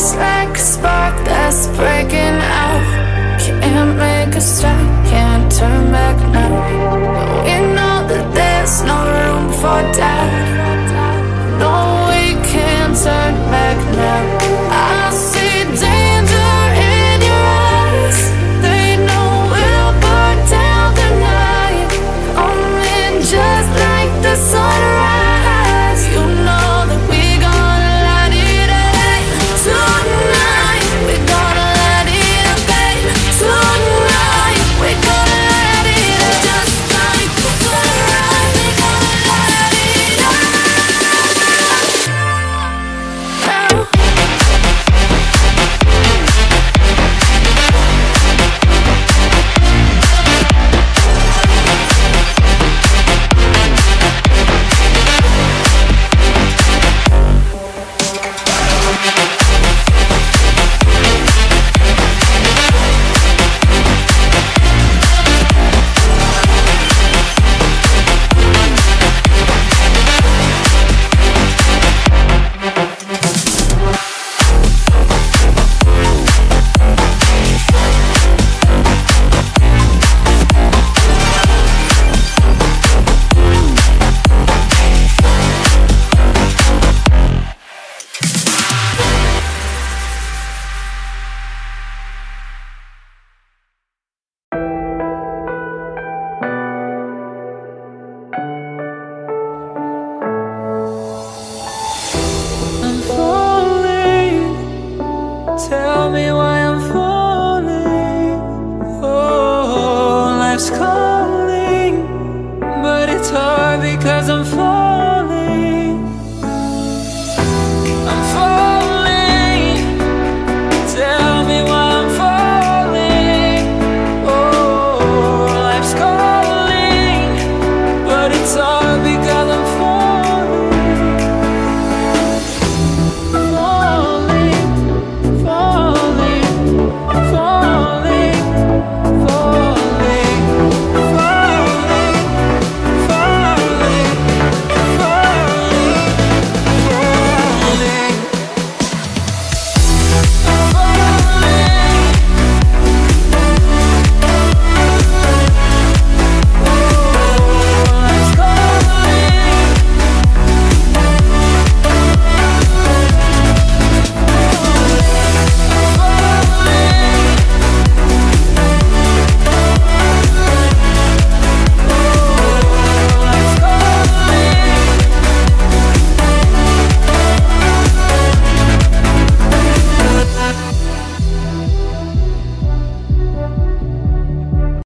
just like a spark that's breaking out. Can't make a stop.